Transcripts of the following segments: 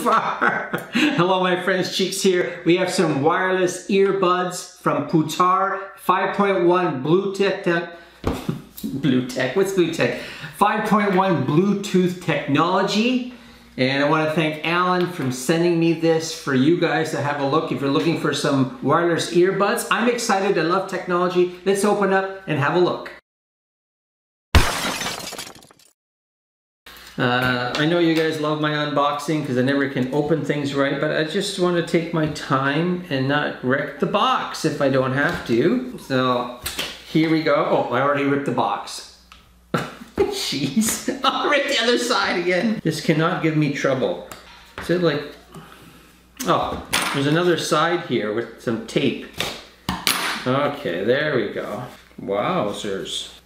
far. Hello my friends, Cheeks here. We have some wireless earbuds from Putare 5.1 Bluetooth, Bluetech, what's Bluetech? 5.1 Bluetooth technology. And I want to thank Alan for sending me this for you guys to have a look if you're looking for some wireless earbuds. I'm excited, I love technology. Let's open up and have a look. Uh, I know you guys love my unboxing because I never can open things right, but I just want to take my time and not wreck the box if I don't have to. So here we go. Oh, I already ripped the box. Jeez, I'll rip the other side again. This cannot give me trouble. Is it like, oh, there's another side here with some tape. Okay, there we go. Wowzers.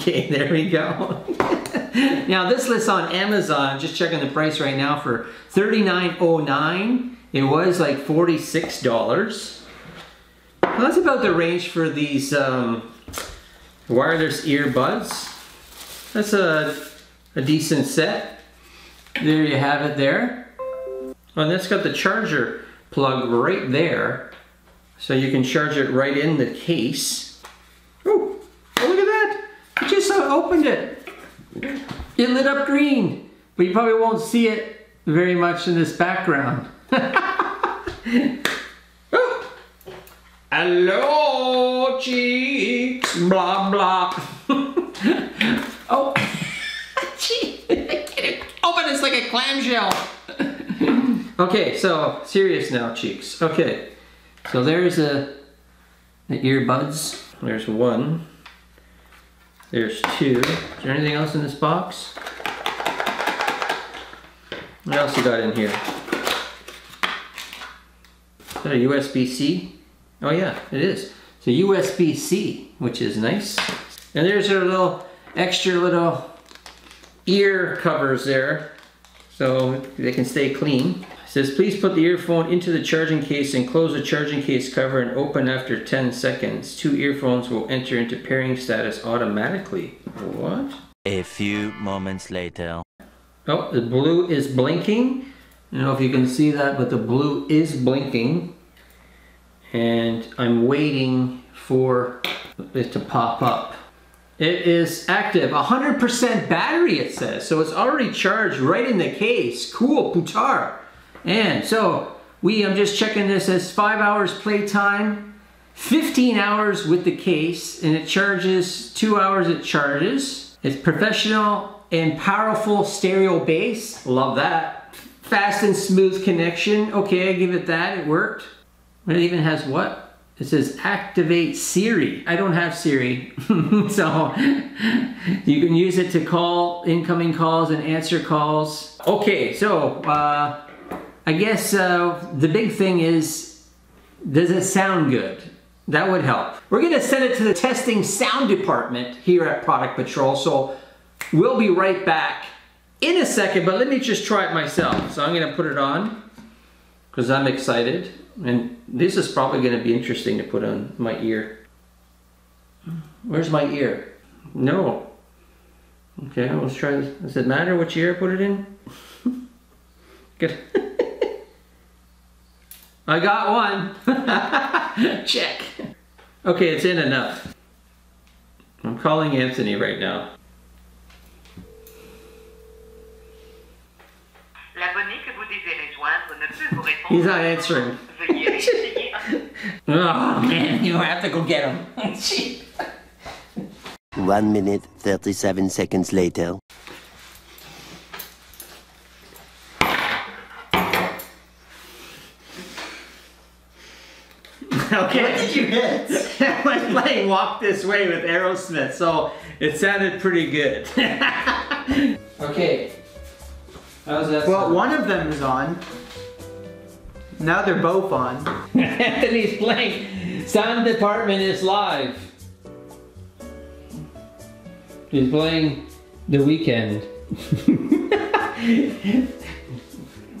Okay, there we go. now this list on Amazon, just checking the price right now for $39.09. It was like $46. Well, that's about the range for these um, wireless earbuds. That's a, a decent set. There you have it there. Oh, and that's got the charger plug right there. So you can charge it right in the case just opened it. It lit up green, but you probably won't see it very much in this background. oh. Hello, cheeks, blah, blah. oh, gee, open it's like a clamshell. okay, so serious now, cheeks. Okay, so there's a, the earbuds. There's one. There's two. Is there anything else in this box? What else you got in here? Is that a USB-C? Oh yeah, it is. It's a USB-C, which is nice. And there's our little extra little ear covers there, so they can stay clean says, please put the earphone into the charging case and close the charging case cover and open after 10 seconds. Two earphones will enter into pairing status automatically. What? A few moments later. Oh, the blue is blinking. I don't know if you can see that, but the blue is blinking. And I'm waiting for it to pop up. It is active, 100% battery it says, so it's already charged right in the case. Cool, Putare. And so we, I'm just checking this as five hours playtime, 15 hours with the case, and it charges, two hours it charges. It's professional and powerful stereo bass, love that. Fast and smooth connection, okay, I give it that, it worked. It even has what? It says activate Siri. I don't have Siri, so you can use it to call incoming calls and answer calls. Okay, so uh, I guess uh, the big thing is, does it sound good? That would help. We're gonna send it to the testing sound department here at Product Patrol, so we'll be right back in a second, but let me just try it myself. So I'm gonna put it on, because I'm excited, and this is probably gonna be interesting to put on my ear. Where's my ear? No. Okay, let's try this. Does it matter which ear I put it in? Good. I got one. Check. Okay, it's in enough. I'm calling Anthony right now. He's not answering. oh man, you have to go get him. One minute, 37 seconds later. okay. What did you hit? I was playing Walk This Way with Aerosmith, so it sounded pretty good. okay. How's that well, sound? one of them is on. Now they're both on. Anthony's playing. Sound department is live. He's playing The Weeknd.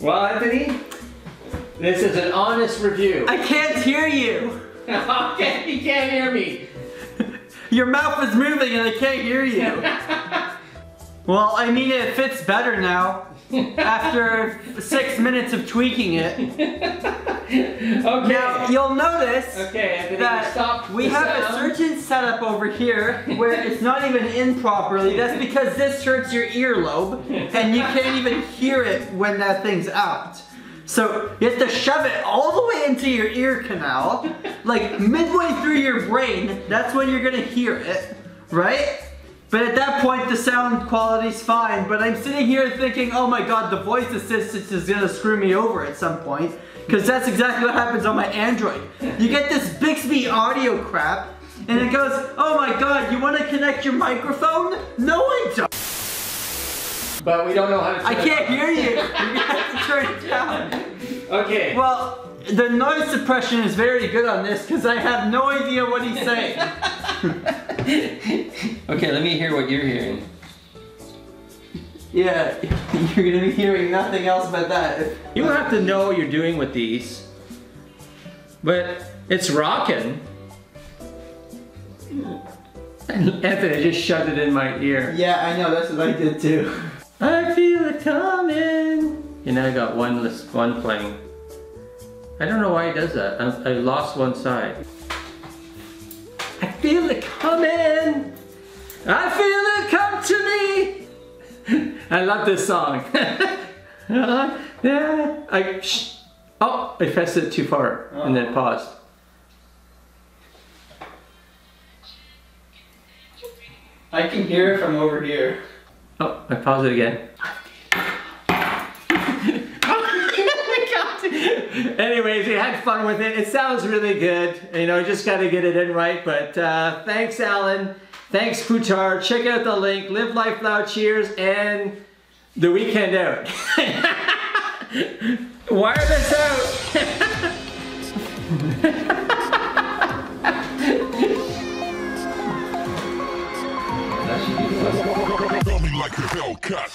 well, Anthony, this is an honest review. I can't hear you. okay, you can't hear me. Your mouth is moving and I can't hear you. well, I mean, it fits better now. after six minutes of tweaking it. Okay. Now you'll notice okay, that we have a sound. certain setup over here where it's not even in properly. That's because this hurts your earlobe and you can't even hear it when that thing's out. So you have to shove it all the way into your ear canal, like midway through your brain. That's when you're gonna hear it, right? But at that point, the sound quality's fine. But I'm sitting here thinking, oh my god, the voice assistant is gonna screw me over at some point. Because that's exactly what happens on my Android. You get this Bixby audio crap, and it goes, oh my god, you wanna connect your microphone? No, I don't. But we don't know how to. I can't hear you. You have to turn it down. Okay. Well, the noise suppression is very good on this because I have no idea what he's saying. okay, let me hear what you're hearing. Yeah, you're gonna be hearing nothing else but that. You don't have to know what you're doing with these, but it's rocking. Anthony just shoved it in my ear. Yeah, I know, that's what I did too. I feel it coming. You know, I got one list, one playing. I don't know why he does that. I, I lost one side. I feel it coming. I feel it come to me. I love this song. yeah, I. Shh. Oh, I pressed it too far and then oh. paused. I can hear it from over here. Oh, I paused it again. Anyways, we had fun with it. It sounds really good. You know, just got to get it in right. But uh, thanks, Alan. Thanks, Putare. Check out the link. Live Life Loud Cheers and the weekend out. Wire this out. that should be fun. Coming like a Hellcat.